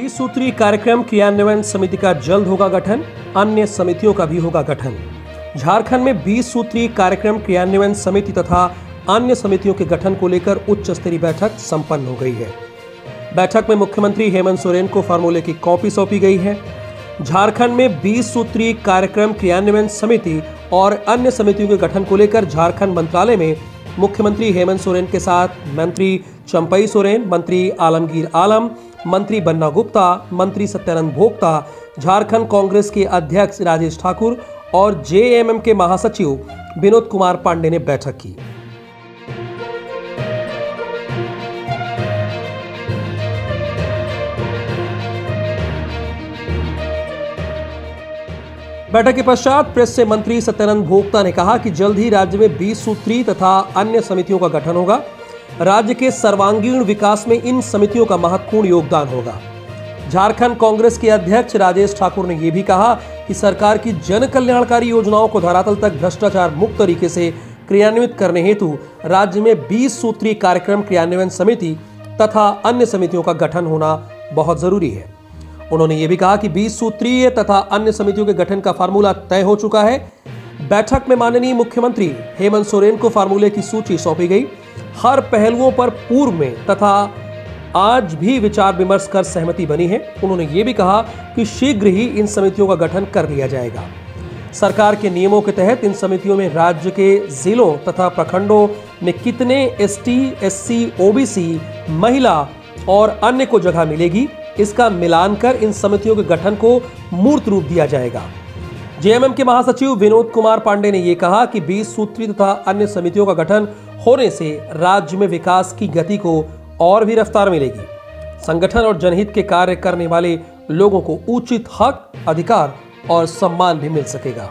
बीस सूत्री कार्यक्रम क्रियान्वयन समिति का जल्द होगा गठन, अन्य समितियों का भी होगा गठन। झारखंड में बीस सूत्री कार्यक्रम क्रियान्वयन समिति तथा अन्य समितियों के गठन को लेकर उच्च स्तरीय बैठक संपन्न हो गई है। बैठक में मुख्यमंत्री हेमंत सोरेन को फार्मूले की कॉपी सौंपी गई है। झारखंड में 20 सूत्री कार्यक्रम क्रियान्वयन समिति और अन्य समितियों के गठन को लेकर झारखंड मंत्रालय में मुख्यमंत्री हेमंत सोरेन के साथ मंत्री चंपई सोरेन, मंत्री आलमगीर आलम मंत्री बन्ना गुप्ता, मंत्री सत्यानंद भोक्ता, झारखंड कांग्रेस के अध्यक्ष राजेश ठाकुर और जेएमएम के महासचिव विनोद कुमार पांडे ने बैठक की। बैठक के पश्चात प्रेस से मंत्री सत्यानंद भोक्ता ने कहा कि जल्द ही राज्य में 20 सूत्री तथा अन्य समितियों का गठन होगा। राज्य के सर्वांगीण विकास में इन समितियों का महत्वपूर्ण योगदान होगा। झारखंड कांग्रेस के अध्यक्ष राजेश ठाकुर ने यह भी कहा कि सरकार की जन कल्याणकारी योजनाओं को धरातल तक भ्रष्टाचार मुक्त तरीके से क्रियान्वित करने हेतु राज्य में 20 सूत्री कार्यक्रम, क्रियान्वयन समिति तथा अन्य समितियों का गठन होना बहुत ज़रूरी है। उन्होंने ये भी कहा कि 20 सूत्रीय तथा अन्य समितियों के गठन का फार्मूला तय हो चुका है। बैठक में माननीय मुख्यमंत्री हेमंत सोरेन को फार्मूले की सूची सौंपी गई। हर पहलुओं पर पूर्व में तथा आज भी विचार विमर्श कर सहमति बनी है। उन्होंने ये भी कहा कि शीघ्र ही इन समितियों का गठन कर लिया जाएगा। सरकार के नियमों के तहत इन समितियों में राज्य के जिलों तथा प्रखंडों में कितने एस एसटी, एससी, ओबीसी, महिला और अन्य को जगह मिलेगी इसका मिलान कर इन समितियों के गठन को मूर्त रूप दिया जाएगा। जेएमएम के महासचिव विनोद कुमार पांडे ने यह कहा कि 20 सूत्री तथा अन्य समितियों का गठन होने से राज्य में विकास की गति को और भी रफ्तार मिलेगी। संगठन और जनहित के कार्य करने वाले लोगों को उचित हक, अधिकार और सम्मान भी मिल सकेगा।